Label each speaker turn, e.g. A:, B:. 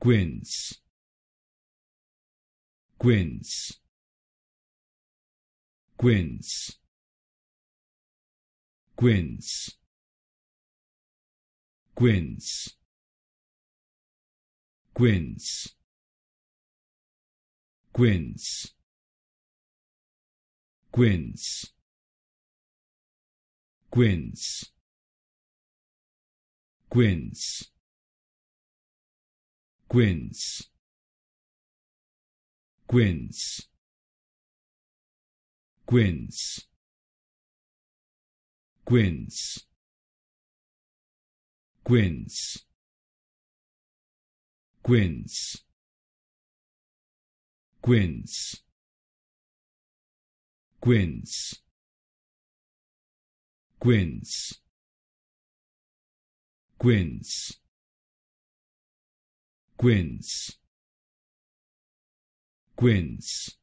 A: Quince Quince Quince Quince Quince Quince Quince Quince Quince Quince Quince Quince Quince Quince Quince Quince Quince Quince Quince Quince Quince. Quince.